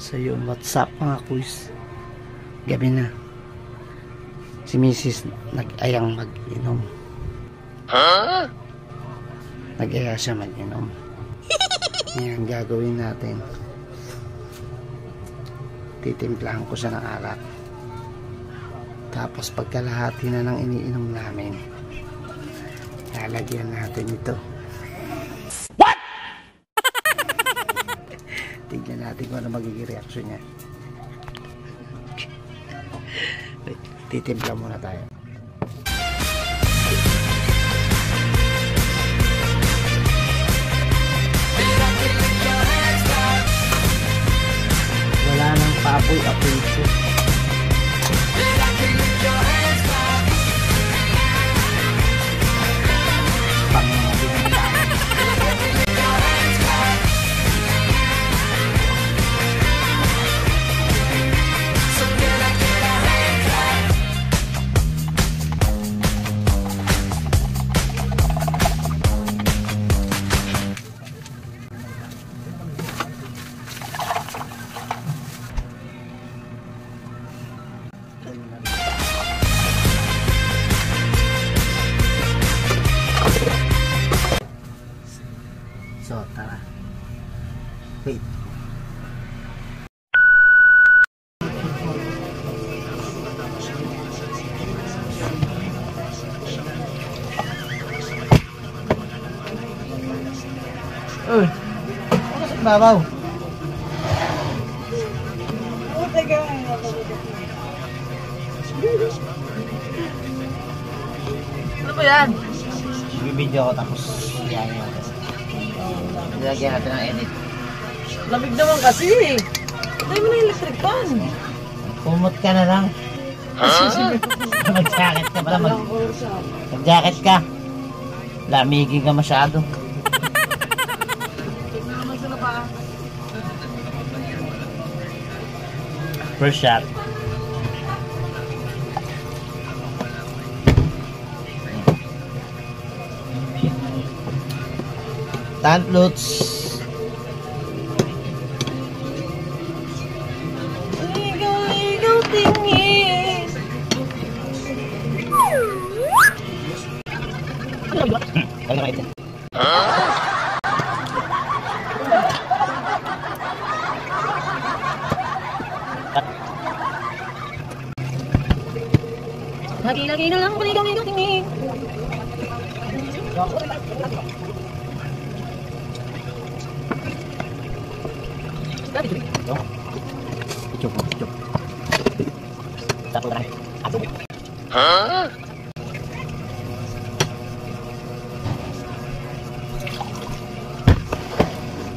So yung WhatsApp mga quiz. Gabi na. Si Mrs. nag-ayang mag-inom. Huh? Nag-aya siya mag-inom. Ngayon gagawin natin. Titimplahan ko siya ng alak. Tapos pagkalahati na ng iniinom namin, lalagyan natin ito. What? Tignan natin kung ano magiging reaksyon niya. Titimpla muna tayo. Wala nang paapoy-apoy ito. Pang Ano sa babaw? Ano ba yan? Bibidyo ko tapos yan yun. Ilagyan natin ng edit. Lamig naman kasi. Tayo mo na electric fan. Kumot ka na lang. Mag-jacket ka pala. Mag Mag-jacket ka. Lamigin ka masyado. First shot. That looks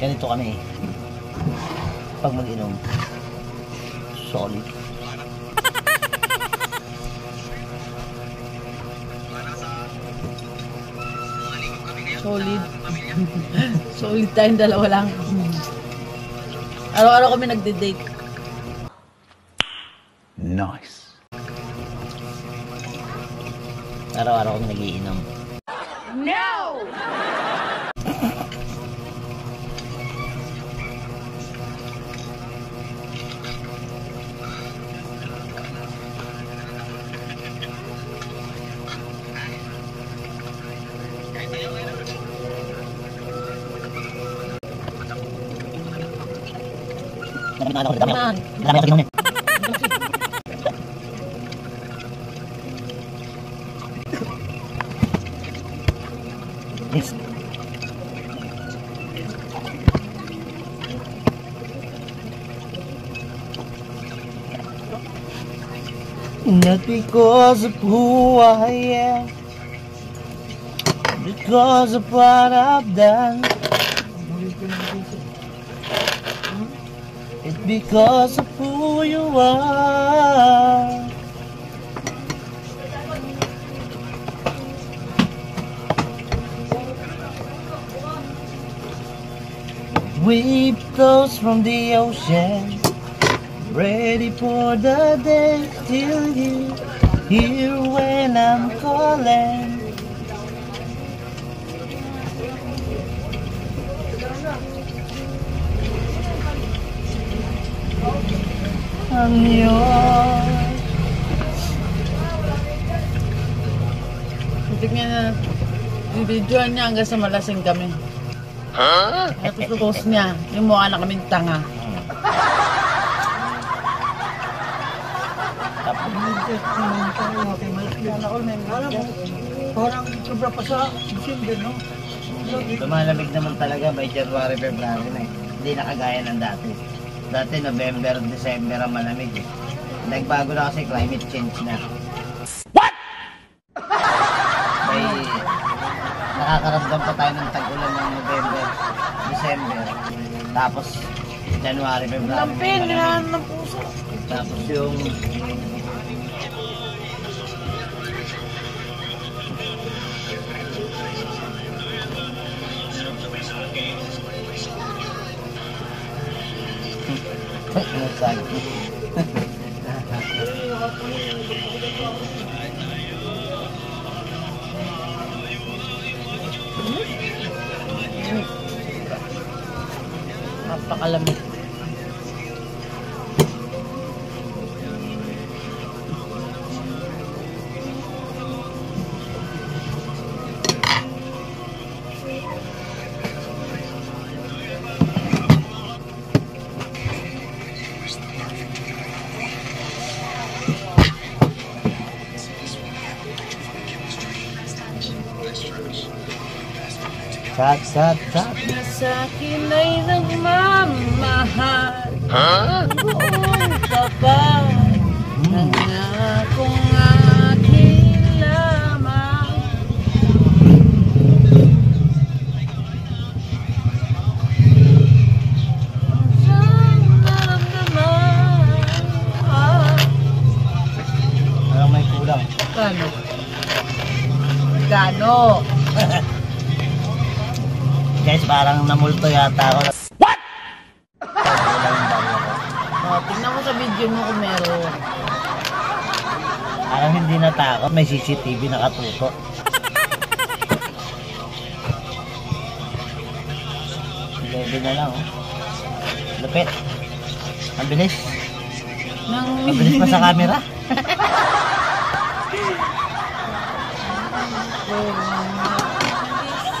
Ganito kami eh. Pag mag-inom. Solid. Solid. Solid tayong dalawa lang. Araw-araw kami nagde-date. Nice. Araw-araw kami nagiinom. Dami na ako, dami ako. Dami ako inumin. Yes. Not because of who I am, because of what I've done. It's because of who you are. Wave flows from the ocean, ready for the day till you here when I'm calling. Lang yun. Tignan na, bibidyoan niya hanggang sa malasing kami. Huh? At tutos niya, yung mukha na kaming tanga. Parang sobra pa sa December, no? Lumalamig naman talaga by January, February na eh. Hindi na kagaya ng dati. Dati November, December ang malamig eh. Nagbago na kasi climate change na. What? May nakakaramdam pa tayo ng tag-ulan ng November, December. Tapos January, February. Lampin, ginahan ng puso. Tapos yung Nasagi. Napakalamig. Sat, sat, sat. Na sa akin ay nagmamahal. Huh? Buong kapal. Nangakong namulto yata ako. What? Oh, tingnan mo sa video mo kung meron. Parang hindi natakot. May CCTV nakatuto. Lebe na lang, oh. Lupit. Ang bilis. Nang Ang bilis pa sa camera.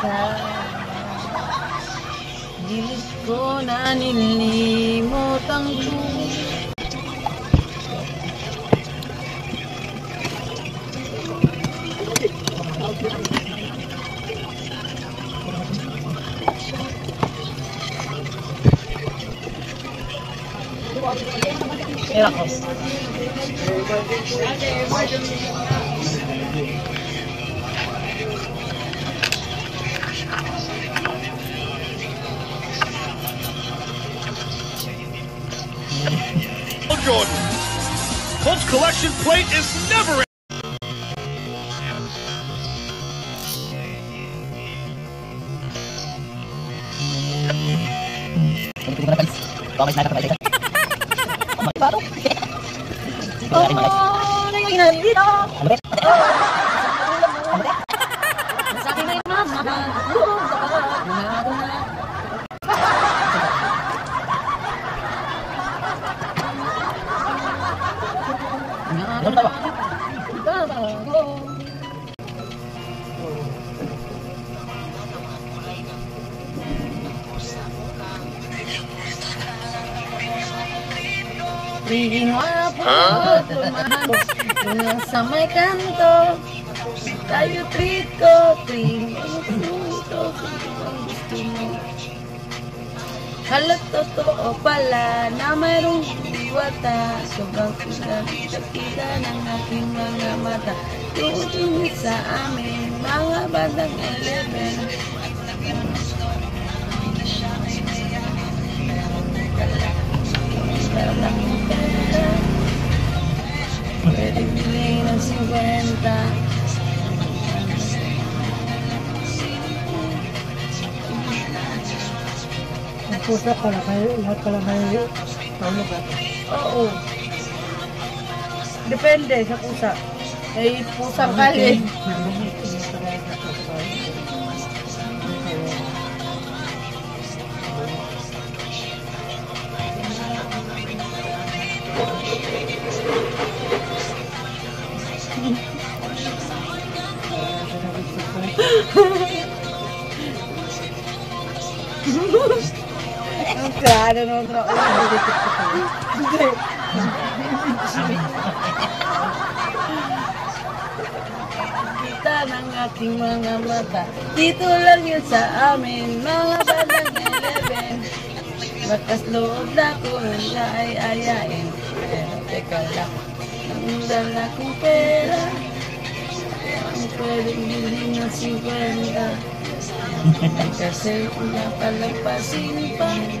Gilid ko na Era ko. Jordan. collection plate is never Hapon, tumahan sa may kanto. Tayo treat ko, tuwing ito, ang gusto mo. Halat totoo pala na mayroong diwata Sobrang kita ng aking mga mata Tutuloy sa amin, mga bandang 11 Meron akong pera Pwede bilhin ng 50 Ang pusa pala kayo, lahat pala. Oo. Depende sa pusa. Eh, pusang kali. Ha ha ha. Nanonood ako. Hindi. Kita ng aking mga mata. Dito lang yun sa amin, mga bandang 11. Bakas loob na ko na ay ayain. Pero teka lang, ang dala kong pera. Ang pwedeng bilhin ng 50. Kasi napalampasin pa. Laman.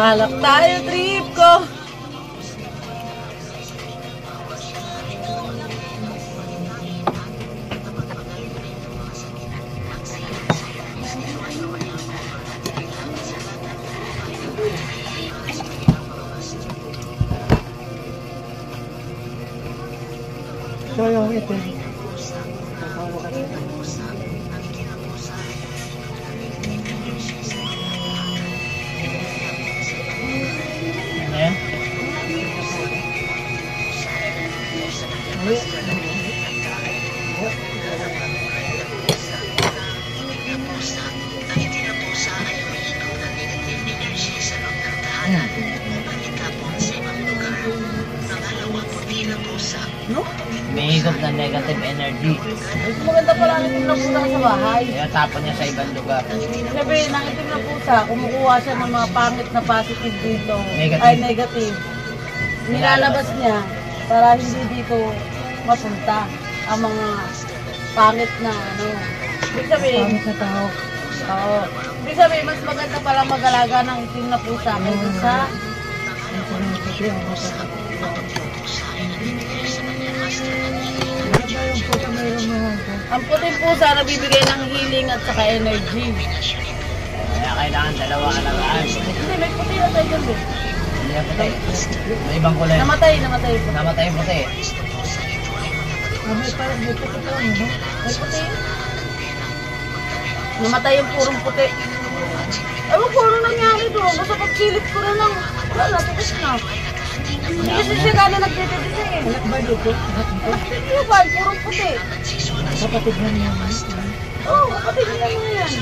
Alak tayo, trip ko. Bahay. Kaya tapon niya sa ibang lugar. Sabi, ng itim na pusa, kumukuha siya ng mga pangit na positive dito. Negative. Ay, negative. Nilalabas niya para hindi dito mapunta ang mga pangit na ano. Ibig sabihin, Pangit na tao. oo. Ibig sabihin, mas maganda pala mag-alaga ng itim na pusa kaysa sa Ang sarang puti, ang puti puting pusa na bibigay ng healing at saka energy. Kaya kailangan dalawa alagaan. Hindi, may puti na tayo dyan eh. Hindi na puti. May ibang kulay. Namatay, namatay po. Namatay yung puti. Ah, may parang may puti pa ano, no? May puti. Namatay yung purong puti. Ewan ko ano nangyari doon. Basta pagsilip ko na lang. Wala na, tapos na. Hindi kasi siya gano'n nagdededede eh. Anak ba dito? Anak ba, purong puti. Kapatid na niya. no? Oo, oh, kapatid nila mga yan.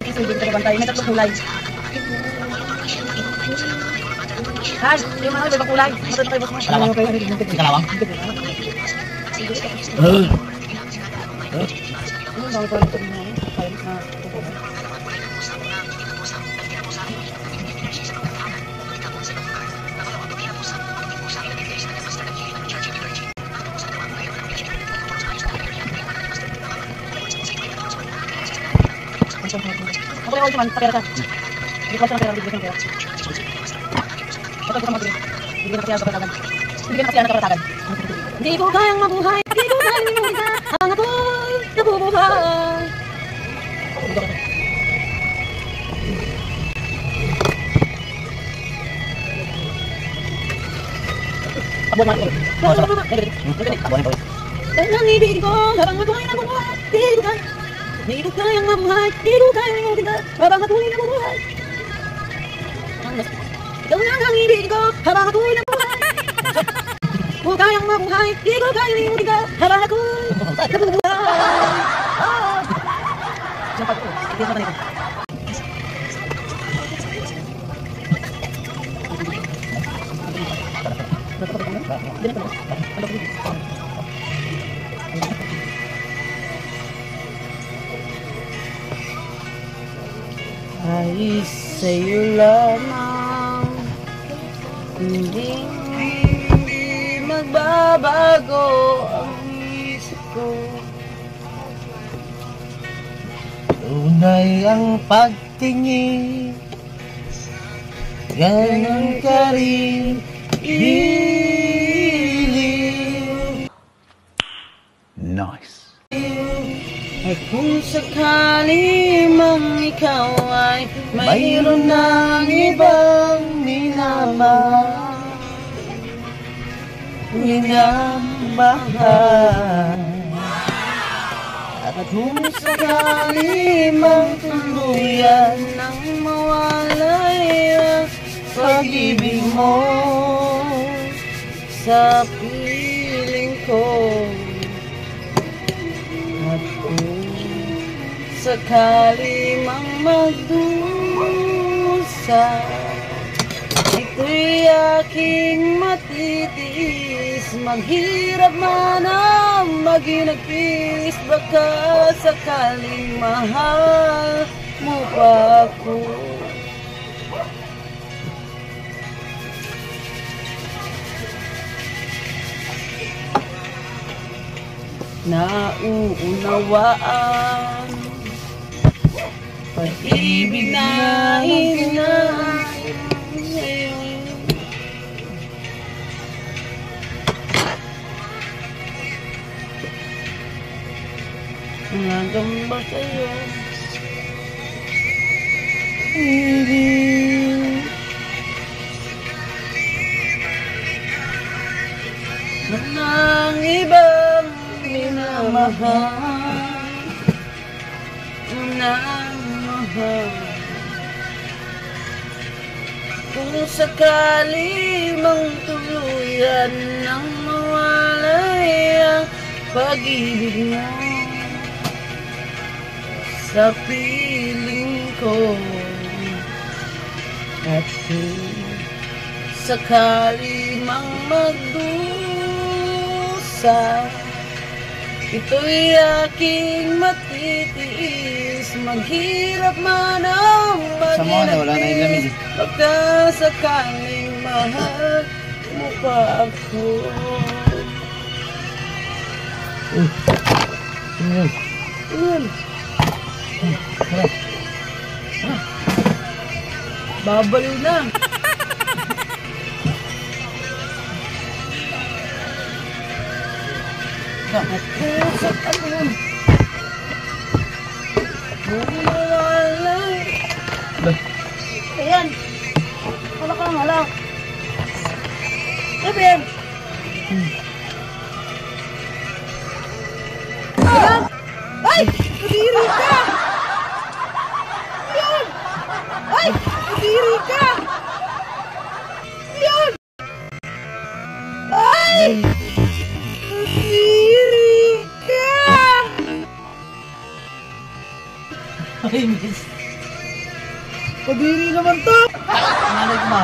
Kasi hindi ka bantay. May tatlong kulay. Han, yung mga ibang kulay. Matanda tayo boss mo. Ano yung kay ano yung Si Kalawang? Ano bang kulay ko rin yan? Kulay na kulay. Ako yung ultiman, tapera ka. Hindi ko lang pera, bibigyan ng pera. Ito ko mabili. Bibigyan na kasi ang kapatagan. Bibigyan na kasi ang kapatagan. Hindi ko kayang mabuhay, hindi ko kayang mabuhay, ang ako'y nabubuhay. Abo man ko. Abo na po. Ang ibig ko, habang ako'y nabubuhay, hindi ko kayang Hindi ko kayang mabuhay, hindi ko kayang mabuhay, habang ako'y nabubuhay. Ikaw lang ang ibig ko, habang ako'y nabuhay. Huwag kayang mabuhay, di ko kaya rin hindi ka, habang ako'y nabuhay. Oh. Diyan pa ko, hindi magbabago ang isip ko. Tunay ang pagtingin. Ganon ka rin Iliw Nice. At kung sakali mang ikaw ay mayroon ng ibang minamahal Minamahal At kung sakali mang tuluyan nang mawalay ang pag-ibig mo. Sa piling ko At kung sakali mang magdusa Ito'y aking matitiis Maghirap man ang maginagpis Baka sakaling mahal mo pa ako. Nauunawaan Pag-ibig na hinahanap Hanggang ba sa'yo? Ibig ng ibang minamahal. Mahal. Kung sakali mang tuluyan ng mawalay ang pag-ibig mo sa piling ko. At kung sakali mang magdusa Ito'y aking matitiis. Maghirap man ang Sa mga na, wala na yung lamig eh. Baka sakaling mahal mo pa ako. Yun. Babaliw na. At pusat ano yun? Bumawalay. Ayan. Wala ka lang, wala. Ayan. Ay! Kadiri ka! Mo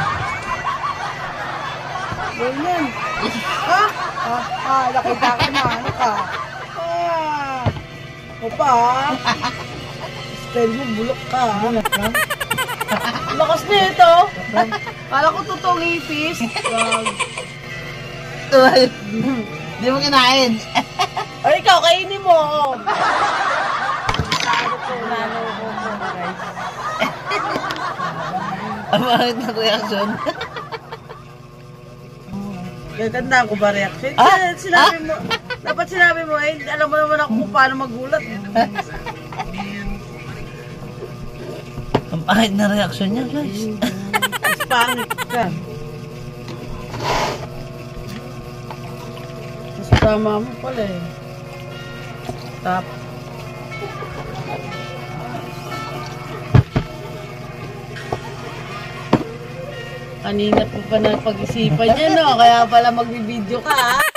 Ganyan. Ha? Ah, ah, nakita ko na. Ano ka? Ah. O pa, ah. Style mo, bulok ka. Bulok ka? Lakas na ito. Kala ko totoong ipis. Tuwal Di mo kinain Ay, ikaw, kainin mo. Ano ko, nano ko po, guys. Ang bakit na reaction Gaganda ko ba reaction? Ah? Sinabi mo, dapat sinabi mo, eh, alam mo naman ako kung paano magulat. Ang pangit na reaction niya guys pangit ka. Mas tama mo pala eh. Tap. Kanina po pa na pag-isipan niya, no? Kaya pala magbibideo ka, ha?